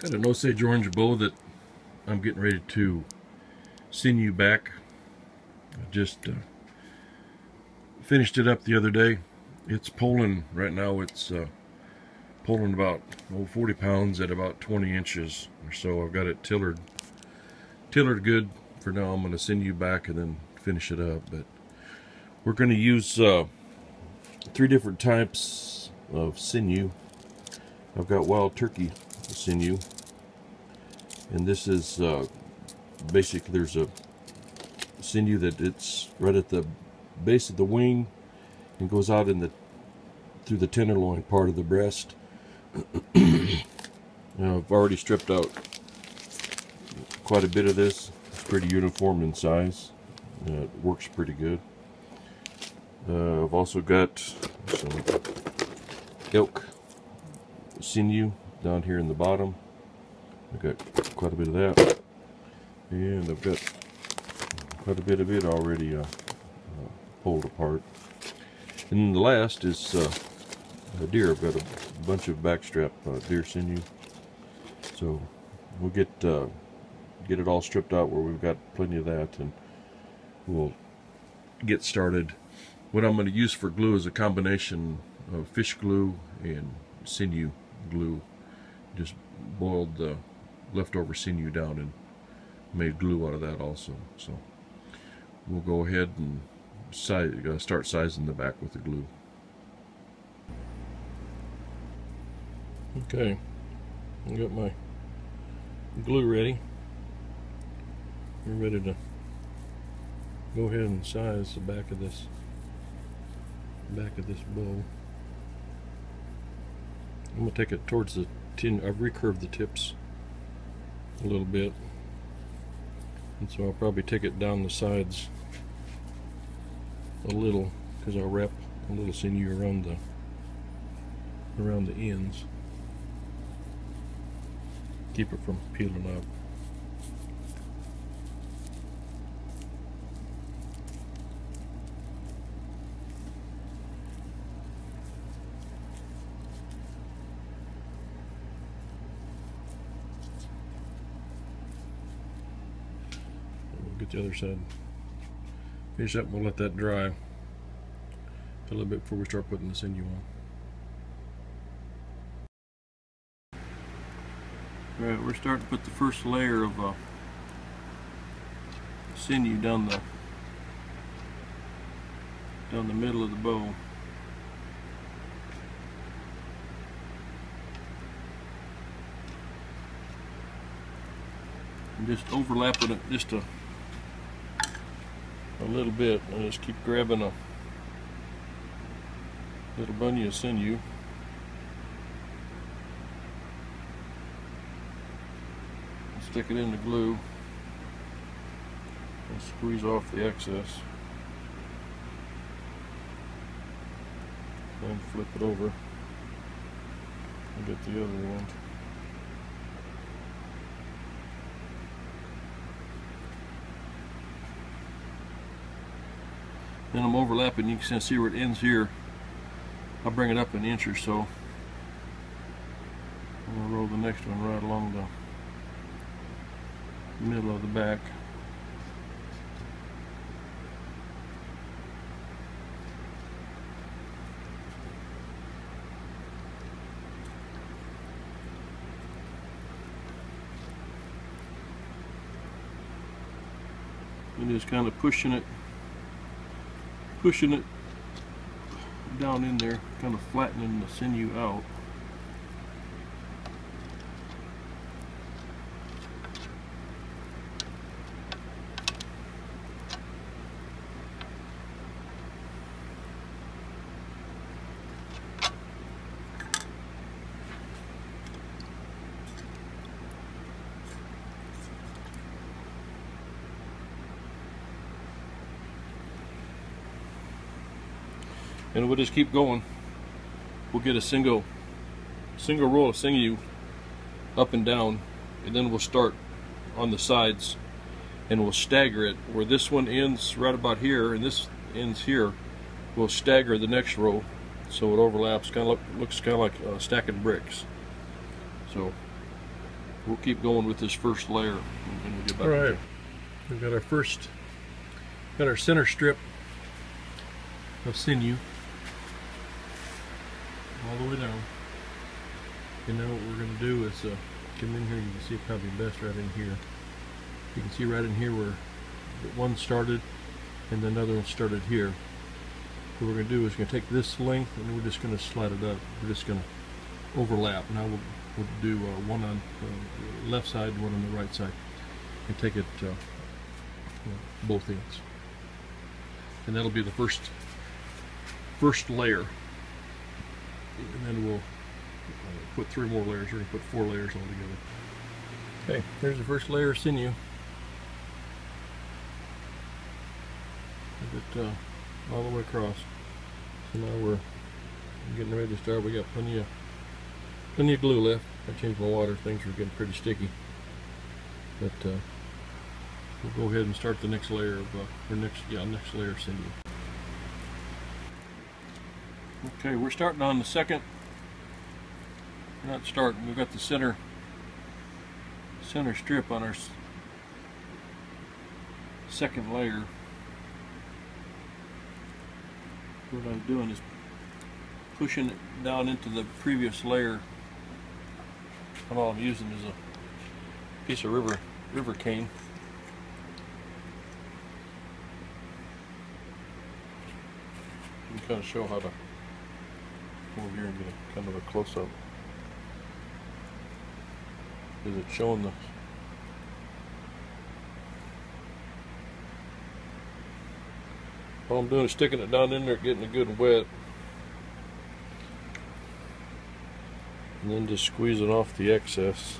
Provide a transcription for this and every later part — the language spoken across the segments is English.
Got an Osage orange bow that I'm getting ready to sinew back. I just uh, finished it up the other day. It's pulling right now. It's uh, pulling about oh, 40 pounds at about 20 inches or so. I've got it tillered, tillered good. For now, I'm going to sinew back and then finish it up. But we're going to use uh, three different types of sinew. I've got wild turkey sinew. And this is uh, basically there's a sinew that it's right at the base of the wing and goes out in the through the tenderloin part of the breast. now, I've already stripped out quite a bit of this. It's pretty uniform in size. Uh, it works pretty good. Uh, I've also got some elk sinew down here in the bottom. I've got quite a bit of that. And I've got quite a bit of it already uh, uh, pulled apart. And the last is uh, a deer. I've got a bunch of backstrap uh, deer sinew. So we'll get uh, get it all stripped out where we've got plenty of that and we'll get started. What I'm going to use for glue is a combination of fish glue and sinew glue. Just boiled the leftover sinew down and made glue out of that also. So we'll go ahead and size, uh, start sizing the back with the glue. Okay, I got my glue ready. We're ready to go ahead and size the back of this back of this bow. I'm gonna take it towards the tin. I've recurved the tips a little bit, and so I'll probably take it down the sides a little because I'll wrap a little sinew around the around the ends. Keep it from peeling up. We'll get the other side finish up we'll let that dry a little bit before we start putting the sinew on. Alright, we're starting to put the first layer of uh, sinew down the down the middle of the bow. And just overlapping it just a a little bit. And just keep grabbing a little bunny of sinew stick it in the glue. And squeeze off the excess. Then flip it over and get the other end then I'm overlapping. You can see where it ends here. I'll bring it up an inch or so. I'm to roll the next one right along the middle of the back. And just kind of pushing it pushing it down in there, kind of flattening the sinew out. And we'll just keep going. We'll get a single single roll of sinew up and down and then we'll start on the sides and we'll stagger it. Where this one ends right about here and this ends here we'll stagger the next row so it overlaps kind of look, looks kind of like uh, stacking bricks. So we'll keep going with this first layer and we'll get back All right, we've got our first, got our center strip. Of sinew all the way down. And now what we're going to do is uh, come in here. You can see it probably best right in here. You can see right in here where one started and another one started here. What we're going to do is we're going to take this length and we're just going to slide it up. We're just going to overlap. Now we'll, we'll do uh, one on the left side, one on the right side, and take it uh, both ends. And that'll be the first first layer. And then we'll uh, put three more layers. We're going to put four layers all together. Okay, there's the first layer of sinew. Put it uh, all the way across. So now we're getting ready to start. We got plenty of plenty of glue left. I changed my water. Things are getting pretty sticky. But uh, we'll go ahead and start the next layer of uh, or next yeah next layer of sinew. Okay, we're starting on the second. We're not starting. We've got the center center strip on our second layer. What I'm doing is pushing it down into the previous layer. And all I'm using is a piece of river river cane. Kind of show how to over here and get a kind of a close up. Is it showing the All I'm doing is sticking it down in there, getting it good and wet. And then just squeezing off the excess.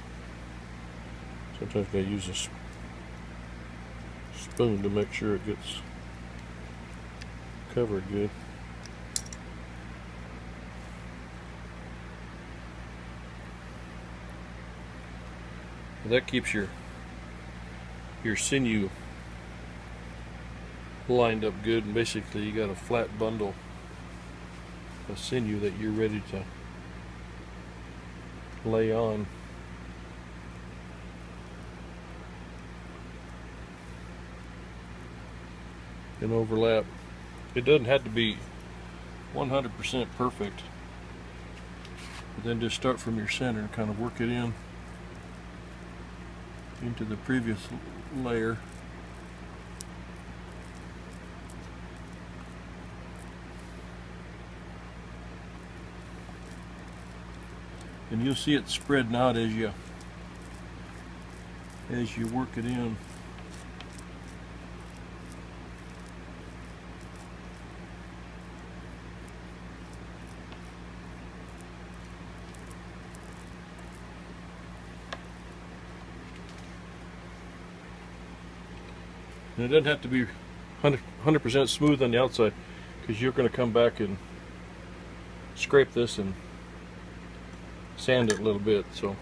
Sometimes I use a spoon to make sure it gets covered good. That keeps your your sinew lined up good and basically you got a flat bundle of sinew that you're ready to lay on. And overlap. It doesn't have to be 100% perfect. But then just start from your center and kind of work it in into the previous layer. and you'll see it spreading out as you as you work it in. And it doesn't have to be 100 percent smooth on the outside because you're going to come back and scrape this and sand it a little bit. So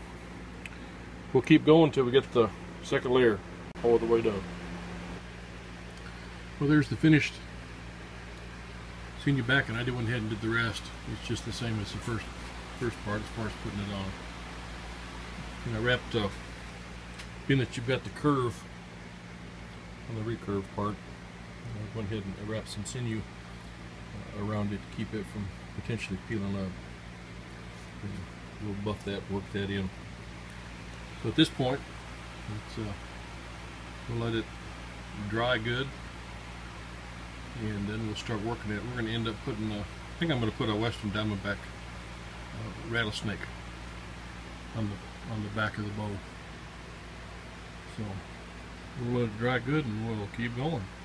we'll keep going till we get the second layer all the way done. Well, there's the finished sinew back, and I did went ahead and did the rest. It's just the same as the first first part as far as putting it on. And I wrapped, uh, being that you've got the curve on the recurve part, I went ahead and wrapped some sinew uh, around it to keep it from potentially peeling up. And we'll buff that, work that in. So at this point, let's, uh, we'll let it dry good, and then we'll start working it. We're going to end up putting, uh, I think I'm going to put a Western Diamondback uh, rattlesnake on the on the back of the bow. So we'll dry good, and we'll keep going.